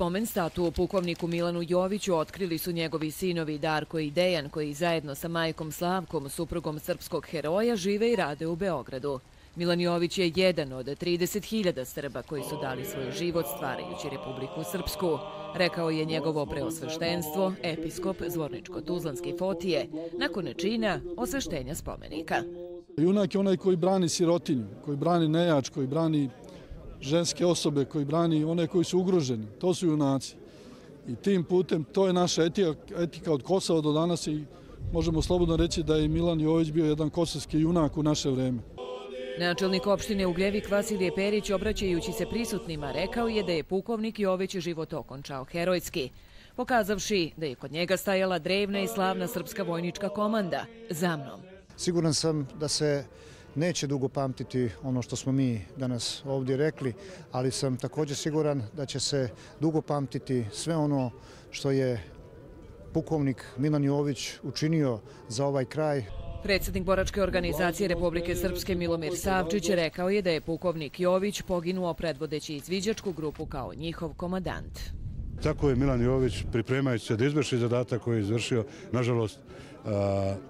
Spomen statu o pukovniku Milanu Joviću otkrili su njegovi sinovi Darko i Dejan, koji zajedno sa majkom Slavkom, suprugom srpskog heroja, žive i rade u Beogradu. Milan Jović je jedan od 30.000 Srba koji su dali svoj život stvarajući Republiku Srpsku, rekao je njegovo preosveštenstvo, episkop Zvorničko-Tuzlanski Fotije, nakon čina osveštenja spomenika. Junak je onaj koji brani sirotinju, koji brani nejač, koji brani ženske osobe, koji brani one koji su ugroženi. To su junaci. I tim putem, to je naša etika, etika od Kosova do danas i možemo slobodno reći da je Milan Jović bio jedan kosovski junak u naše vreme. Načelnik opštine Ugljevik Vasilije Perić, obraćajući se prisutnima, rekao je da je pukovnik Jović život okončao herojski, pokazavši da je kod njega stajala drevna i slavna srpska vojnička komanda za mnom. Siguran sam da se neće dugo pamtiti ono što smo mi danas ovdje rekli, ali sam također siguran da će se dugo pamtiti sve ono što je pukovnik Milan Jović učinio za ovaj kraj. Predsjednik Boračke organizacije Republike Srpske Milomir Savčić rekao je da je pukovnik Jović poginuo predvodeći izviđačku grupu kao njihov komadant. Tako je Milan Jović pripremajući se da izvrši zadatak koji je izvršio, nažalost,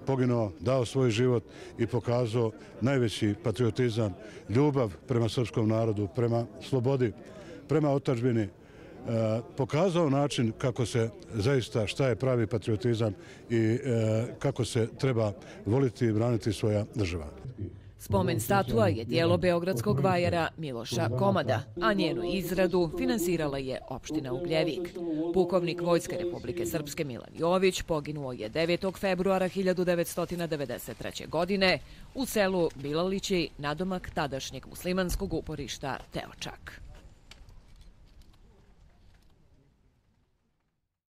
poginuo, dao svoj život i pokazao najveći patriotizam, ljubav prema srpskom narodu, prema slobodi, prema otačbini, pokazao način kako se zaista šta je pravi patriotizam i e, kako se treba voliti i braniti svoja država. Spomen statua je dijelo Beogradskog vajara Miloša Komada, a njenu izradu finansirala je opština Ugljevik. Pukovnik Vojske Republike Srpske Milan Jović poginuo je 9. februara 1993. godine u selu Bilalići nadomak tadašnjeg muslimanskog uporišta Teočak.